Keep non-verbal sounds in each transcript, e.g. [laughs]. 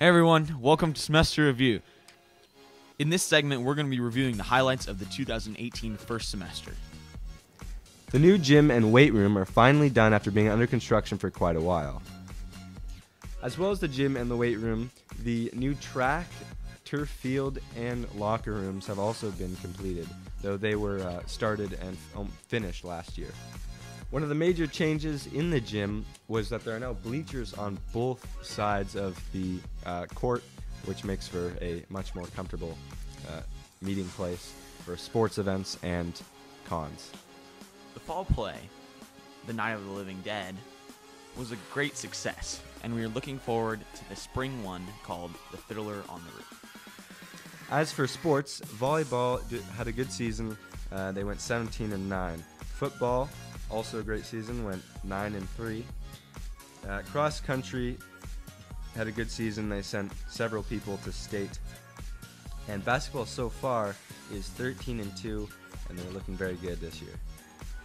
Hey everyone, welcome to Semester Review. In this segment, we're going to be reviewing the highlights of the 2018 first semester. The new gym and weight room are finally done after being under construction for quite a while. As well as the gym and the weight room, the new track, turf field, and locker rooms have also been completed, though they were uh, started and um, finished last year. One of the major changes in the gym was that there are now bleachers on both sides of the uh, court, which makes for a much more comfortable uh, meeting place for sports events and cons. The fall play, The Night of the Living Dead, was a great success, and we are looking forward to the spring one called The Fiddler on the Roof. As for sports, volleyball had a good season. Uh, they went 17 and 9. Football, also a great season, went 9 and 3. Uh, cross country had a good season. They sent several people to state. And basketball so far is 13 and 2, and they're looking very good this year.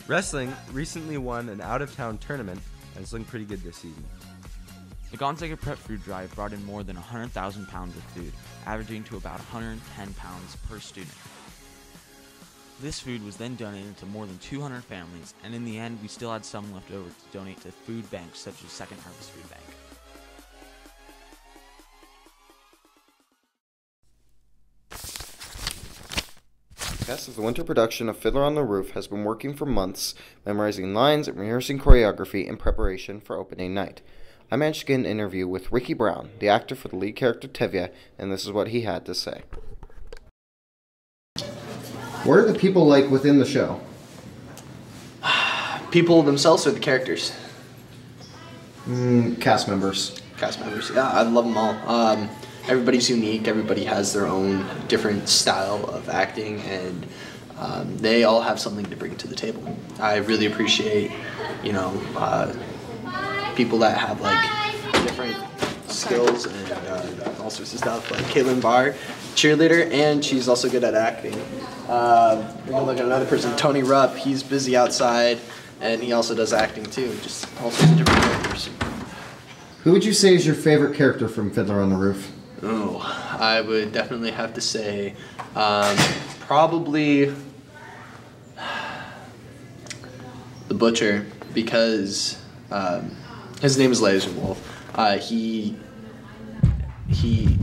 Wrestling recently won an out of town tournament and is looking pretty good this season. The Gonzaga Prep Food Drive brought in more than 100,000 pounds of food, averaging to about 110 pounds per student. This food was then donated to more than 200 families, and in the end, we still had some left over to donate to food banks such as Second Harvest Food Bank. cast of the winter production of Fiddler on the Roof has been working for months, memorizing lines and rehearsing choreography in preparation for opening night. I managed to get an interview with Ricky Brown, the actor for the lead character Tevye, and this is what he had to say. What are the people like within the show? People themselves or the characters? Mm, cast members. Cast members. Yeah, I love them all. Um, everybody's unique. Everybody has their own different style of acting, and um, they all have something to bring to the table. I really appreciate, you know, uh, people that have like different skills and uh, all sorts of stuff. Like Caitlin Barr, cheerleader, and she's also good at acting. Uh, we're gonna look at another person, Tony Rupp. He's busy outside, and he also does acting too. Just all sorts of different characters. Who would you say is your favorite character from Fiddler on the Roof? Oh, I would definitely have to say, um, probably the butcher because um, his name is Lazar Wolf. Uh, he he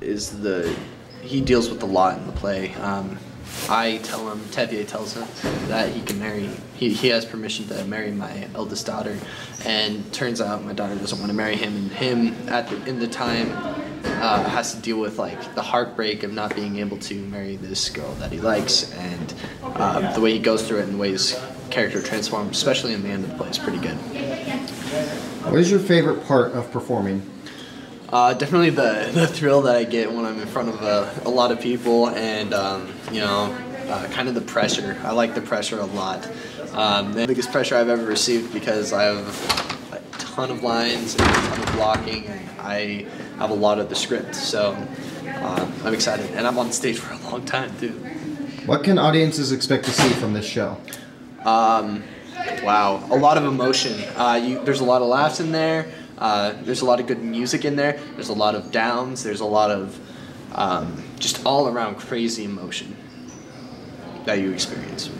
is the he deals with a lot in the play. Um, I tell him, Tevye tells him that he can marry, he, he has permission to marry my eldest daughter. And turns out my daughter doesn't want to marry him, and him at the, in the time uh, has to deal with like the heartbreak of not being able to marry this girl that he likes, and uh, the way he goes through it and the way his character transforms, especially in the end of the play, is pretty good. What is your favorite part of performing? Uh, definitely the, the thrill that I get when I'm in front of a, a lot of people and, um, you know, uh, kind of the pressure. I like the pressure a lot. Um, the biggest pressure I've ever received because I have a ton of lines and a ton of blocking and I have a lot of the script. So uh, I'm excited and I'm on stage for a long time too. What can audiences expect to see from this show? Um, wow, a lot of emotion. Uh, you, there's a lot of laughs in there. Uh, there's a lot of good music in there. There's a lot of downs. There's a lot of um, just all around crazy emotion that you experience.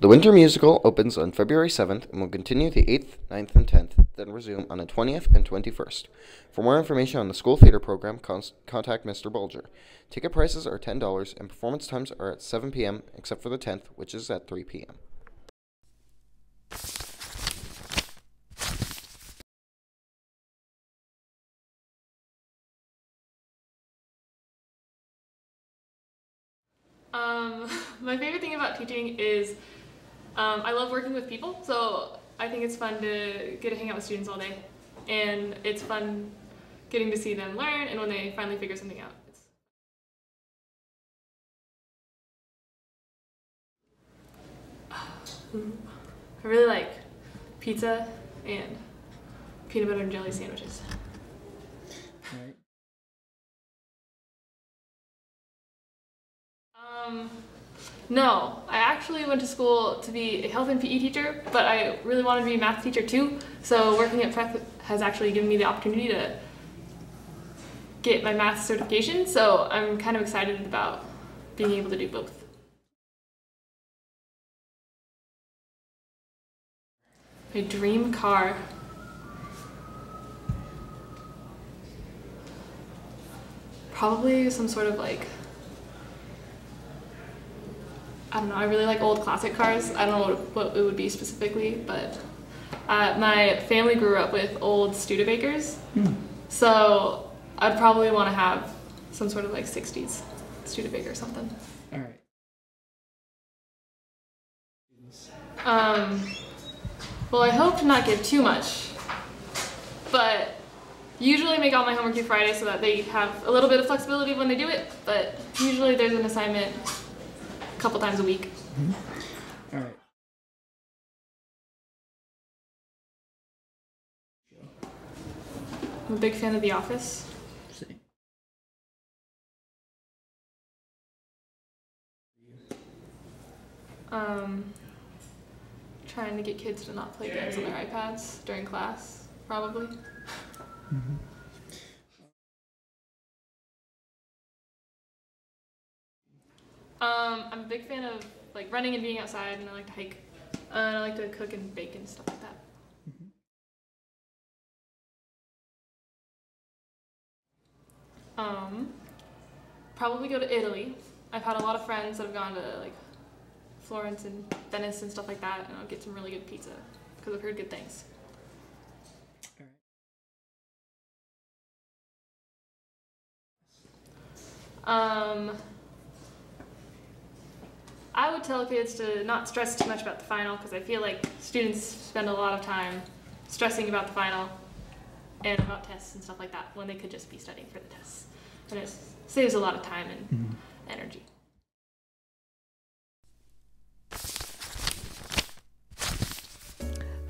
The winter musical opens on February 7th and will continue the 8th, 9th, and 10th, then resume on the 20th and 21st. For more information on the school theater program, contact Mr. Bulger. Ticket prices are $10 and performance times are at 7 p.m., except for the 10th, which is at 3 p.m. Um, [laughs] my favorite thing about teaching is um, I love working with people, so I think it's fun to get to hang out with students all day. And it's fun getting to see them learn and when they finally figure something out. It's [sighs] I really like pizza and peanut butter and jelly sandwiches. Um, no, I actually. went to school to be a health and PE teacher, but I really wanted to be a math teacher too. So working at Prep has actually given me the opportunity to get my math certification. So I'm kind of excited about being able to do both. My dream car. Probably some sort of like I don't know. I really like old classic cars. I don't know what, what it would be specifically, but uh, my family grew up with old Studebakers, so I'd probably want to have some sort of like '60s Studebaker or something. All right. Um, well, I hope to not give too much, but usually make all my homework due Friday so that they have a little bit of flexibility when they do it. But usually there's an assignment couple times a week. All right. I'm a big fan of The Office. See. Um, trying to get kids to not play games on their iPads during class, probably. Um, I'm a big fan of like running and being outside, and I like to hike. Uh, and I like to cook and bake and stuff like that. Um, probably go to Italy. I've had a lot of friends that have gone to like Florence and Venice and stuff like that, and I'll get some really good pizza because I've heard good things. Um, I would tell kids to not stress too much about the final because I feel like students spend a lot of time stressing about the final and about tests and stuff like that when they could just be studying for the tests. And it saves a lot of time and mm-hmm. energy.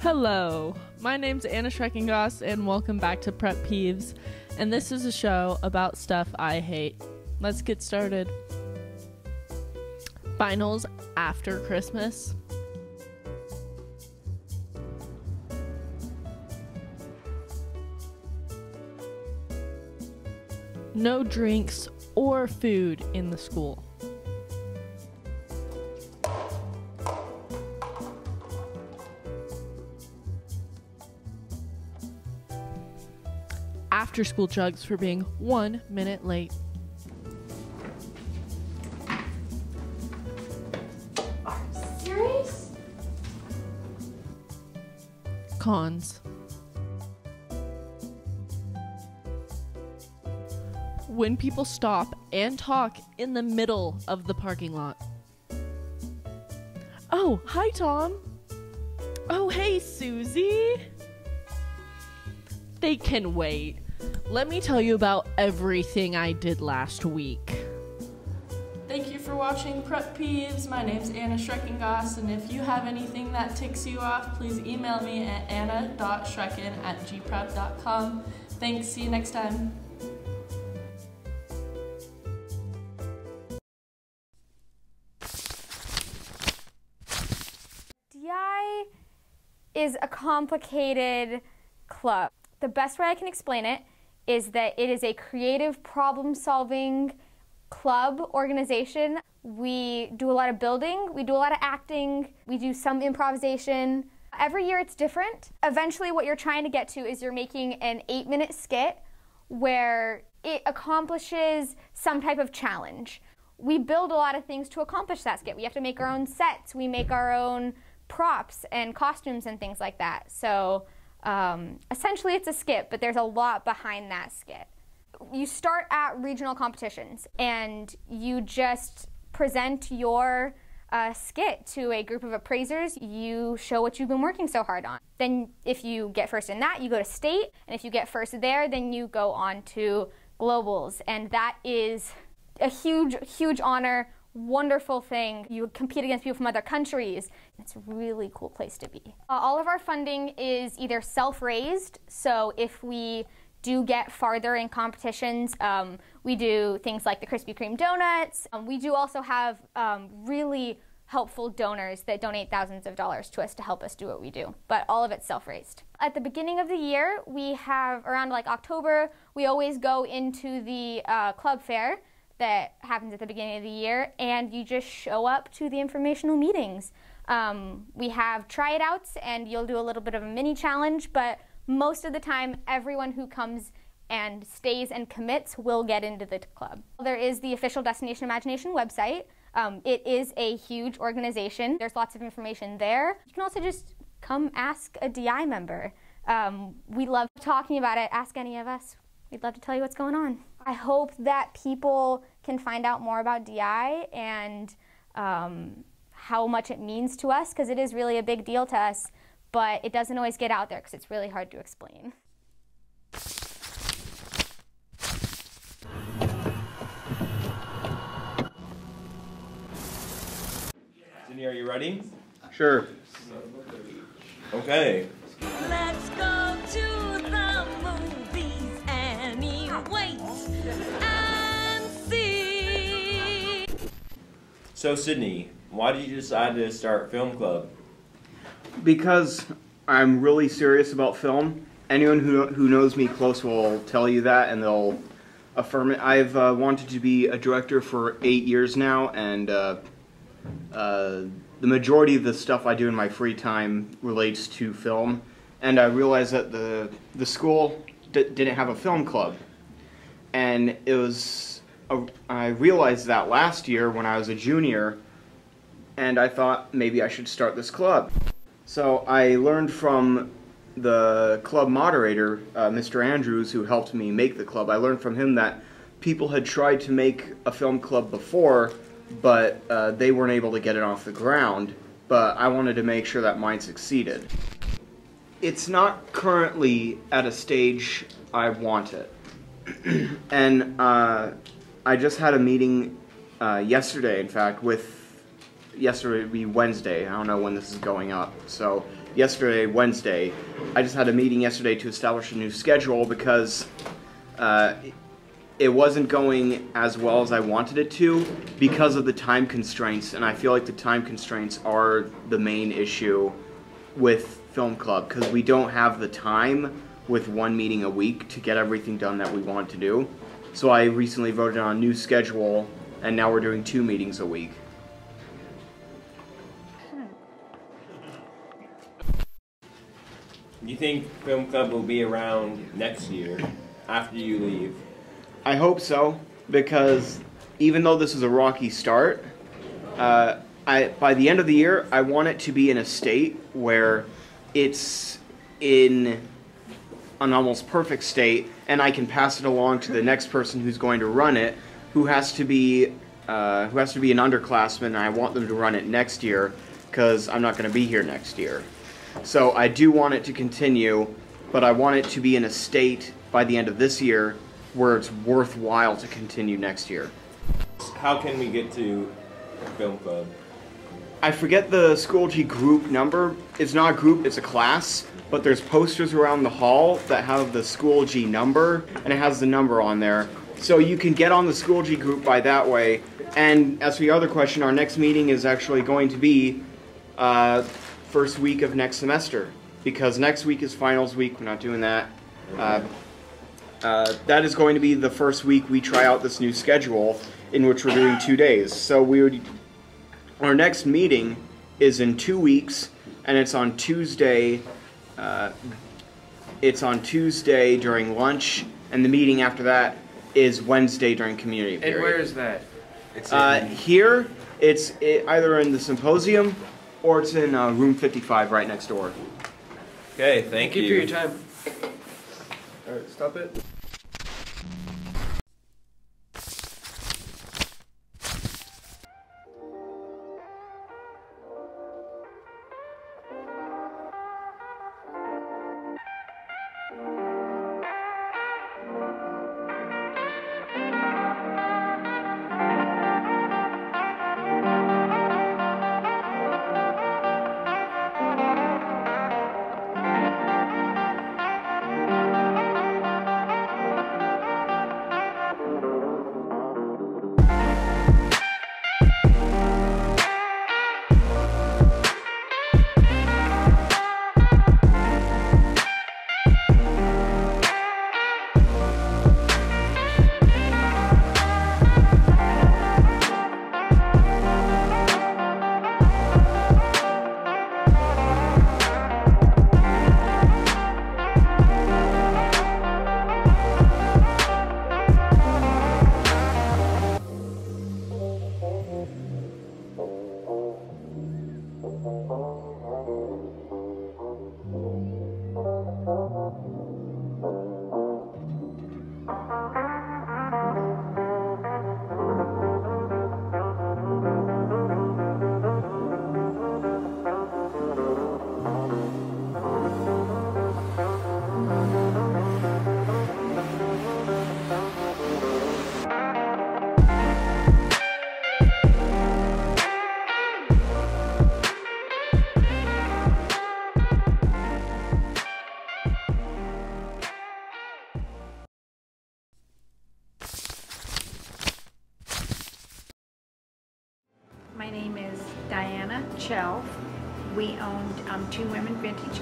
Hello, my name's Anna Schreckengoss, and welcome back to Prep Peeves. And this is a show about stuff I hate. Let's get started. Finals after Christmas. No drinks or food in the school. After school jugs for being one minute late. Cons. When people stop and talk in the middle of the parking lot. Oh, hi, Tom. Oh, hey, Susie. They can wait. Let me tell you about everything I did last week. For watching Prep Peeves. My name's Anna Schreckengoss, and if you have anything that ticks you off, please email me at anna.schrecken at gprep.com. Thanks, see you next time. DI is a complicated club. The best way I can explain it is that it is a creative problem solving club organization. We do a lot of building, we do a lot of acting, we do some improvisation. Every year it's different. Eventually, what you're trying to get to is you're making an eight minute skit where it accomplishes some type of challenge. We build a lot of things to accomplish that skit. We have to make our own sets, we make our own props and costumes and things like that. So um, essentially, it's a skit, but there's a lot behind that skit. You start at regional competitions and you just present your uh, skit to a group of appraisers. You show what you've been working so hard on. Then, if you get first in that, you go to state, and if you get first there, then you go on to globals, and that is a huge, huge honor. Wonderful thing. You compete against people from other countries. It's a really cool place to be. Uh, all of our funding is either self raised, so if we do get farther in competitions, um, we do things like the Krispy Kreme donuts. Um, we do also have um, really helpful donors that donate thousands of dollars to us to help us do what we do. But all of it's self raised. At the beginning of the year, we have around like October, we always go into the uh, club fair that happens at the beginning of the year, and you just show up to the informational meetings. Um, we have try it outs, and you'll do a little bit of a mini challenge, but most of the time, everyone who comes and stays and commits will get into the club. There is the official Destination Imagination website. Um, it is a huge organization. There's lots of information there. You can also just come ask a DI member. Um, we love talking about it. Ask any of us. We'd love to tell you what's going on. I hope that people can find out more about DI and um, how much it means to us because it is really a big deal to us, but it doesn't always get out there because it's really hard to explain. Sydney, are you ready? Sure. Okay. Let's go to the movies and he and see. So, Sydney, why did you decide to start film club? Because I'm really serious about film. Anyone who who knows me close will tell you that, and they'll affirm it. I've uh, wanted to be a director for eight years now, and uh, uh, the majority of the stuff I do in my free time relates to film. And I realized that the the school didn't have a film club, and it was. A, I realized that last year when I was a junior, and I thought maybe I should start this club. So I learned from the club moderator, uh, Mr. Andrews, who helped me make the club. I learned from him that people had tried to make a film club before, but uh, they weren't able to get it off the ground. But I wanted to make sure that mine succeeded. It's not currently at a stage I want it. [clears throat] and uh, I just had a meeting uh, yesterday, in fact, with yesterday would be Wednesday. I don't know when this is going up. So yesterday, Wednesday, I just had a meeting yesterday to establish a new schedule because uh, it wasn't going as well as I wanted it to because of the time constraints, and I feel like the time constraints are the main issue with Film Club because we don't have the time with one meeting a week to get everything done that we want to do. So I recently voted on a new schedule, and now we're doing two meetings a week. Do you think film club will be around next year after you leave? I hope so because even though this is a rocky start, uh, I by the end of the year I want it to be in a state where it's in an almost perfect state, and I can pass it along to the next person who's going to run it, who has to be uh, who has to be an underclassman, and I want them to run it next year because I'm not going to be here next year. So I do want it to continue, but I want it to be in a state by the end of this year where it's worthwhile to continue next year. How can we get to film club? I forget the Schoology group number. It's not a group, it's a class. But there's posters around the hall that have the Schoology number, and it has the number on there. So you can get on the Schoology group by that way. And as for the other question, our next meeting is actually going to be uh, first week of next semester because next week is finals week. We're not doing that. Uh, uh, that is going to be the first week we try out this new schedule in which we're doing two days. So we would, our next meeting is in two weeks, and it's on Tuesday. Uh, it's on Tuesday during lunch, and the meeting after that is Wednesday during community period. And where is that? Uh, here, it's i either in the symposium or it's in uh, room 55 right next door. Okay, thank, Thank you you. for your time. All right, stop it.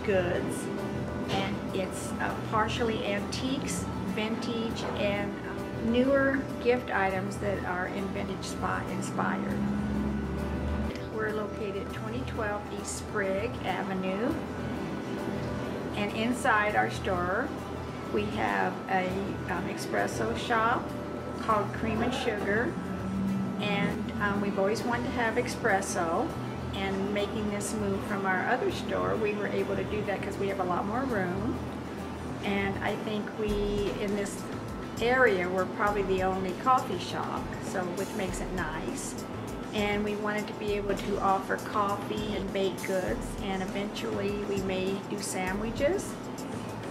Goods, and it's uh, partially antiques, vintage, and uh, newer gift items that are in vintage spot inspired. We're located 2012 East Sprague Avenue, and inside our store we have a um, espresso shop called Cream and Sugar, and um, we've always wanted to have espresso. And making this move from our other store, we were able to do that because we have a lot more room. And I think we, in this area, we're probably the only coffee shop, so which makes it nice. And we wanted to be able to offer coffee and baked goods, and eventually we may do sandwiches.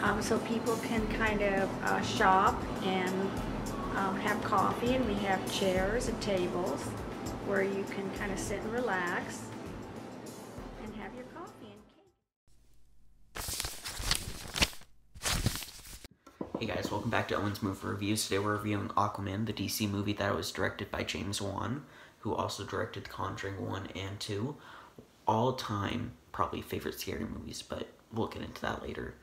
Um, so people can kind of uh, shop and um, have coffee, and we have chairs and tables where you can kind of sit and relax Hey guys, welcome back to Owen's Movie Reviews. Today we're reviewing Aquaman, the DC movie that was directed by James Wan, who also directed The Conjuring 1 and 2. All time, probably favorite scary movies, but we'll get into that later.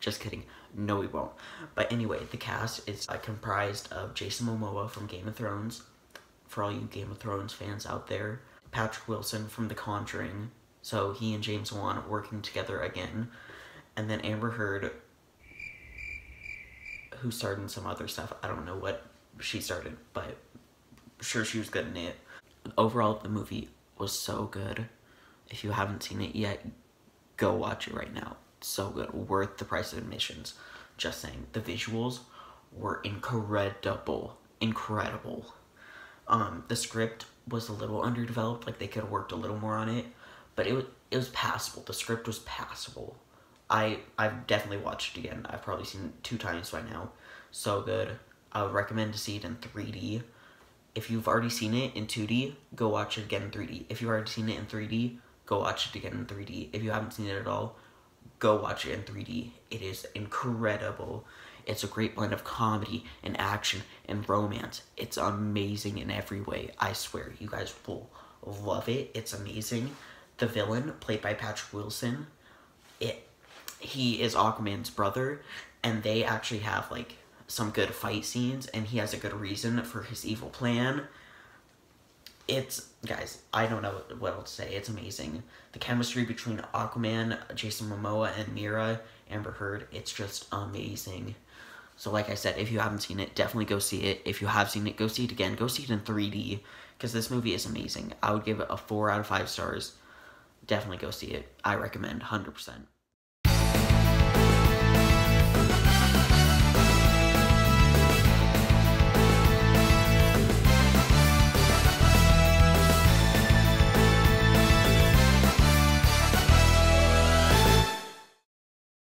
Just kidding. No, we won't. But anyway, the cast is uh, comprised of Jason Momoa from Game of Thrones, for all you Game of Thrones fans out there, Patrick Wilson from The Conjuring, so he and James Wan working together again, and then Amber Heard, who starred in some other stuff. I don't know what she started, but sure she was good in it. Overall, the movie was so good. If you haven't seen it yet, go watch it right now. So good. Worth the price of admissions. Just saying. The visuals were incredible. Incredible. Um, the script was a little underdeveloped, like they could have worked a little more on it, but it was it was passable. The script was passable. I I've definitely watched it again. I've probably seen it two times by now. So good. I would recommend to see it in 3D. If you've already seen it in 2D, go watch it again in 3D. If you've already seen it in 3D, go watch it again in 3D. If you haven't seen it at all, go watch it in 3D. It is incredible. It's a great blend of comedy and action and romance. It's amazing in every way. I swear, you guys will love it. It's amazing. The villain, played by Patrick Wilson, it he is Aquaman's brother, and they actually have like some good fight scenes, and he has a good reason for his evil plan. It's guys, I don't know what else to say. It's amazing. The chemistry between Aquaman, Jason Momoa, and Mera Amber Heard, it's just amazing. So like I said, if you haven't seen it, definitely go see it. If you have seen it, go see it again. Go see it in 3D because this movie is amazing. I would give it a 4 out of 5 stars. Definitely go see it. I recommend 100%.